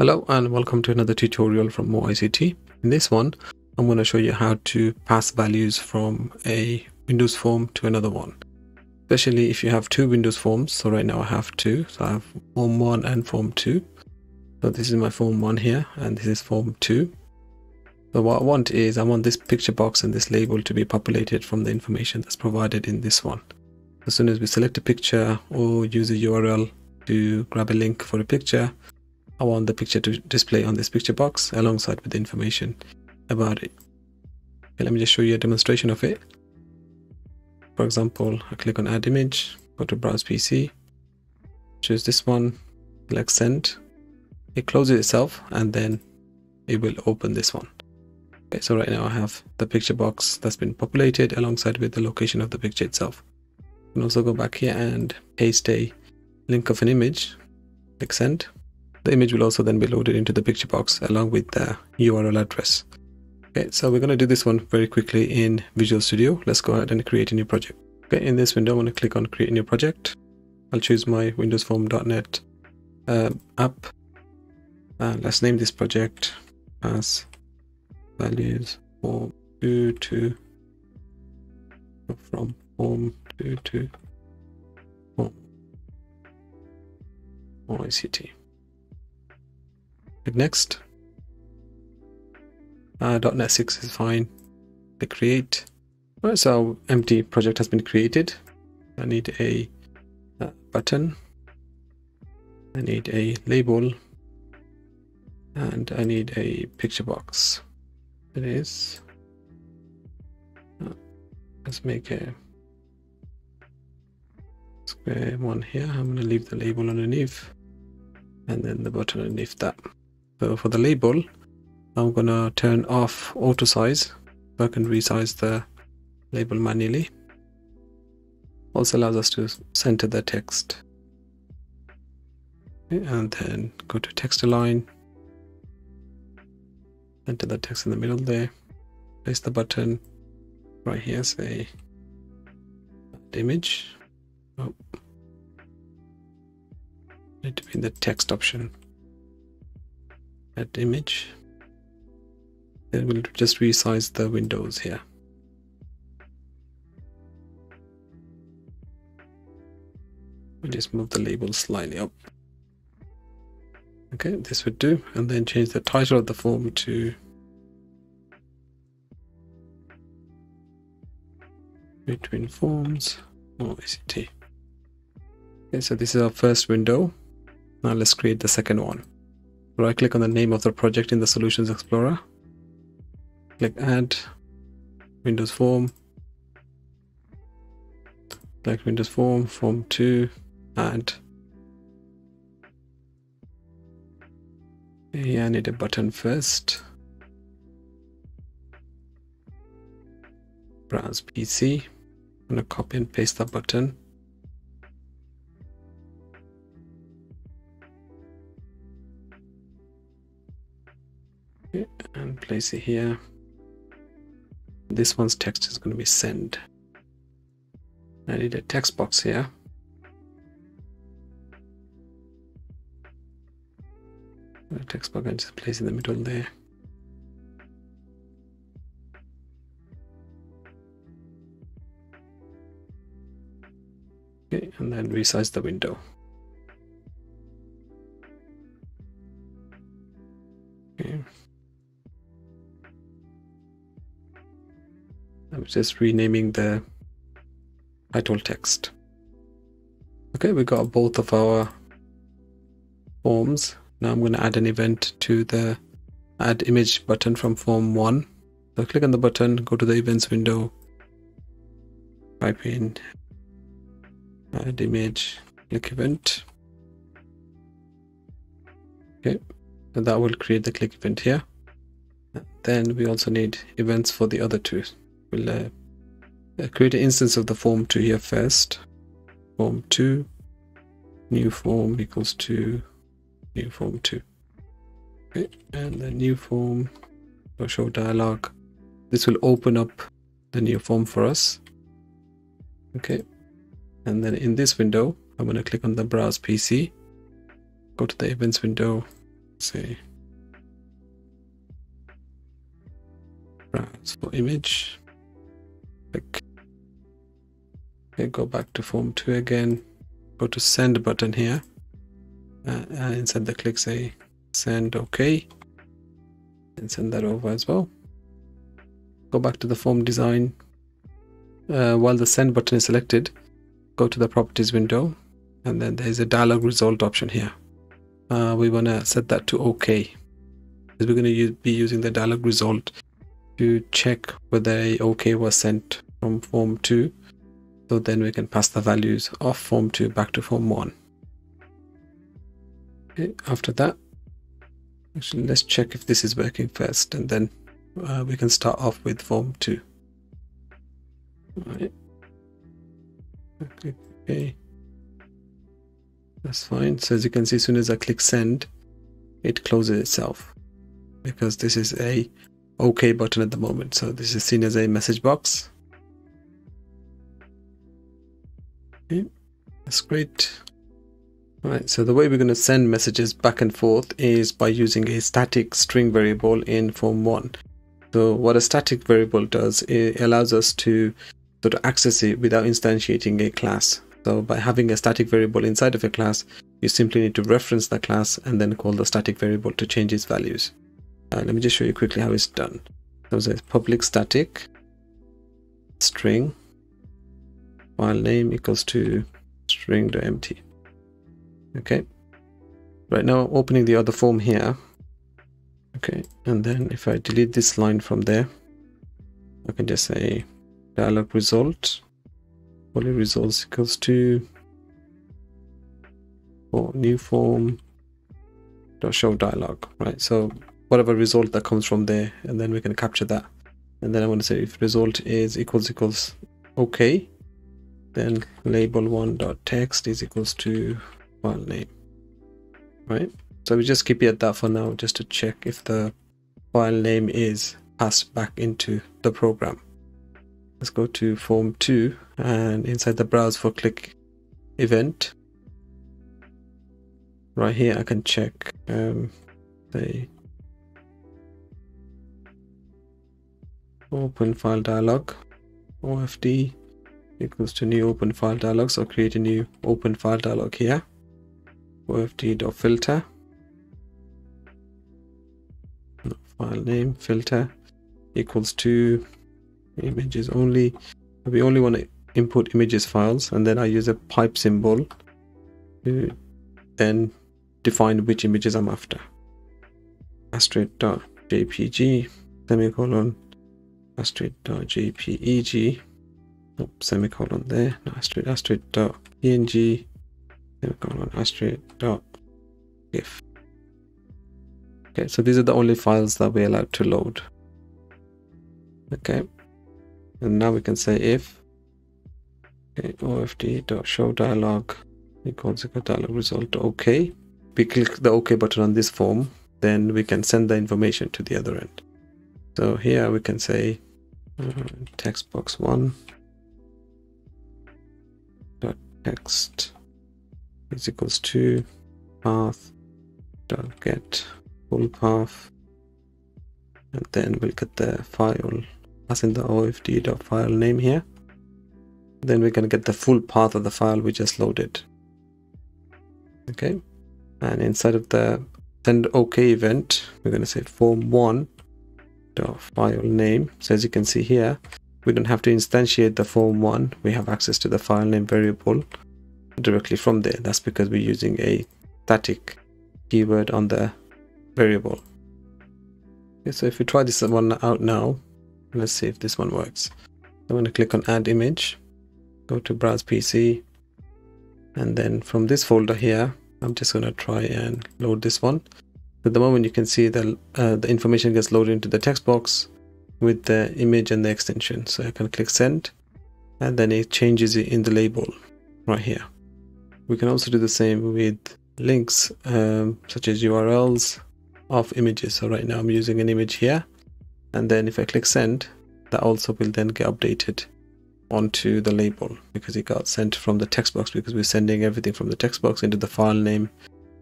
Hello and welcome to another tutorial from Moo ICT. In this one, I'm going to show you how to pass values from a Windows form to another one. Especially if you have two Windows forms. So right now I have two. So I have form 1 and form 2. So this is my form 1 here and this is form 2. So what I want is I want this picture box and this label to be populated from the information that's provided in this one. As soon as we select a picture or use a URL to grab a link for a picture, I want the picture to display on this picture box alongside with the information about it. Okay, let me just show you a demonstration of it. For example, I click on add image, go to browse PC, choose this one, select send. It closes itself and then it will open this one. Okay, so right now I have the picture box that's been populated alongside with the location of the picture itself. You can also go back here and paste a link of an image, click send. The image will also then be loaded into the picture box along with the URL address. Okay, so we're going to do this one very quickly in Visual Studio. Let's go ahead and create a new project. Okay, in this window, I'm going to click on create new project. I'll choose my Windows Form.NET uh, app. Uh, let's name this project as values form 2 to from form 2 to form ICT. Click next. Uh, .NET 6 is fine. The create. Right, so empty project has been created. I need a, a uh, button. I need a label. And I need a picture box. It is. Uh, let's make a square one here. I'm going to leave the label underneath and then the button underneath that. For the label, I'm gonna turn off auto size so I can resize the label manually. Also allows us to center the text. And then go to text align. Enter the text in the middle there. Place the button right here, say image. Oh. Need to be in the text option that image. Then we'll just resize the windows here. We'll just move the label slightly up. Okay this would do. And then change the title of the form to between forms or ICT okay so this is our first window. Now let's create the second one right click on the name of the project in the Solutions Explorer. Click Add, Windows Form, select Windows Form, Form 2, Add. Yeah, I need a button first. Browse PC. I'm gonna copy and paste that button. And place it here. This one's text is going to be send. I need a text box here. The text box I just place in the middle there. Okay, and then resize the window. Okay. Just renaming the title text. Okay, we got both of our forms. Now I'm going to add an event to the add image button from form 1. So click on the button, go to the events window, type in add image, click event. Okay, and that will create the click event here. Then we also need events for the other two we'll uh, uh, create an instance of the form 2 here first. Form 2 new form equals to new form 2 okay and the new form will show dialog. This will open up the new form for us. Okay and then in this window i'm going to click on the browse pc go to the events window see. Browse for image. Click. Okay, go back to form 2 again. Go to send button here. Uh, and inside the click say send OK. And send that over as well. Go back to the form design. Uh, while the send button is selected, go to the properties window and then there's a dialog result option here. Uh, we want to set that to OK because we're going to be using the dialog result to check whether a OK was sent from form 2 so then we can pass the values of form 2 back to form 1 okay, after that actually let's check if this is working first and then uh, we can start off with form 2 right. okay, okay that's fine. So as you can see as soon as I click send it closes itself because this is a OK button at the moment. So this is seen as a message box. Okay, that's great. All right, so the way we're going to send messages back and forth is by using a static string variable in form 1. So what a static variable does, it allows us to sort of access it without instantiating a class. So by having a static variable inside of a class, you simply need to reference the class and then call the static variable to change its values. Uh, let me just show you quickly how it's done. So it's public static string file name equals to string empty. Okay. Right now opening the other form here. Okay, and then if I delete this line from there, I can just say dialog result poly results equals to for new form dot show dialog right so whatever result that comes from there and then we can capture that. And then I want to say if result is equals equals okay then label one dot text is equals to file name. Right? So we just keep it at that for now just to check if the file name is passed back into the program. Let's go to form 2 and inside the browse for click event. Right here I can check um, the open file dialog ofd equals to new open file dialog so create a new open file dialog here. Ofd.filter file name filter equals to images only. We only want to input images files and then I use a pipe symbol to then define which images I'm after. Asterisk.jpg semicolon asterisk.jpeg oh, semicolon there. No, asterisk asterisk.png semicolon asterisk.gif okay so these are the only files that we're allowed to load. Okay. And now we can say if okay, ofd.show dialog equals equal dialog result okay. We click the ok button on this form then we can send the information to the other end so here we can say uh, text box one. Dot text is equals to path dot get full path. And then we'll get the file as in the OFD dot file name here. Then we can get the full path of the file we just loaded. Okay. And inside of the send okay event we're going to say form1 the file name. So as you can see here, we don't have to instantiate the form one. We have access to the file name variable directly from there. That's because we're using a static keyword on the variable. Okay, so if we try this one out now, let's see if this one works. I'm going to click on add image, go to browse PC, and then from this folder here, I'm just going to try and load this one. At the moment you can see that uh, the information gets loaded into the text box with the image and the extension. So I can click send and then it changes it in the label right here. We can also do the same with links um, such as URLs of images. So right now I'm using an image here and then if I click send that also will then get updated onto the label because it got sent from the text box because we're sending everything from the text box into the file name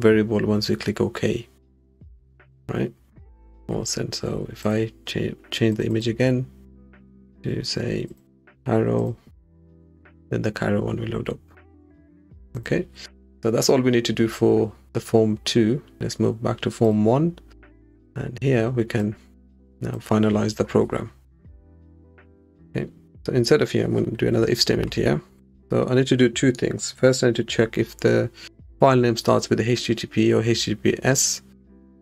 variable once we click OK. Right? Or send. So if I cha change the image again to say arrow, then the Cairo one will load up. Okay, so that's all we need to do for the form 2. Let's move back to form 1 and here we can now finalize the program. Okay, so instead of here, I'm going to do another if statement here. So I need to do two things. First, I need to check if the file name starts with HTTP or HTTPS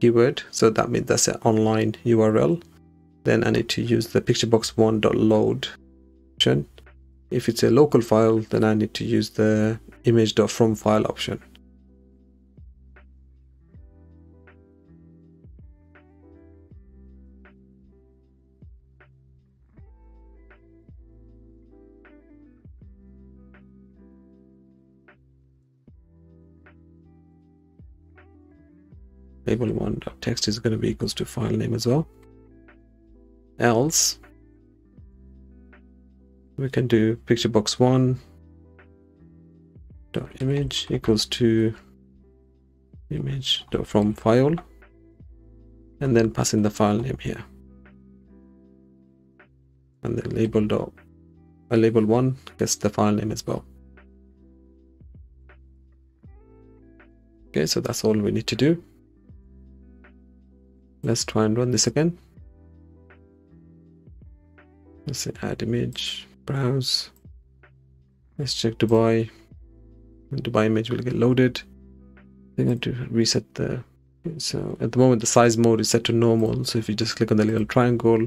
keyword. So that means that's an online URL. Then I need to use the picturebox1.load option. If it's a local file, then I need to use the image.from file option. Label one text is going to be equals to file name as well. Else we can do picture box one dot image equals to image dot from file and then pass in the file name here. And then label dot uh, label one gets the file name as well. Okay so that's all we need to do let's try and run this again. Let's say add image browse. Let's check Dubai. Dubai image will get loaded. I'm going to reset the so at the moment the size mode is set to normal so if you just click on the little triangle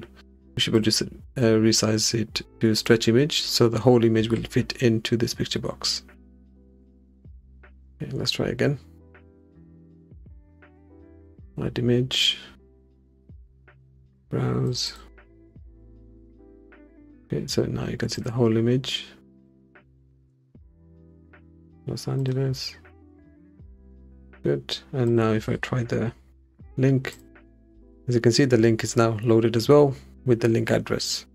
we should just uh, resize it to stretch image so the whole image will fit into this picture box. Okay, let's try again. Add image browse. Okay so now you can see the whole image. Los Angeles. Good. And now if I try the link as you can see the link is now loaded as well with the link address.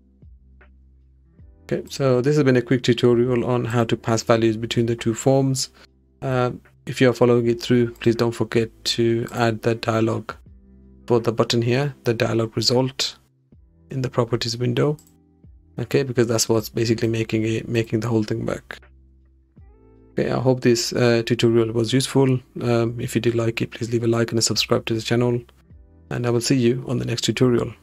Okay so this has been a quick tutorial on how to pass values between the two forms. Uh, if you are following it through please don't forget to add the dialog for the button here the dialog result in the properties window. Okay because that's what's basically making it making the whole thing back okay i hope this uh, tutorial was useful. Um, if you did like it please leave a like and a subscribe to the channel. And i will see you on the next tutorial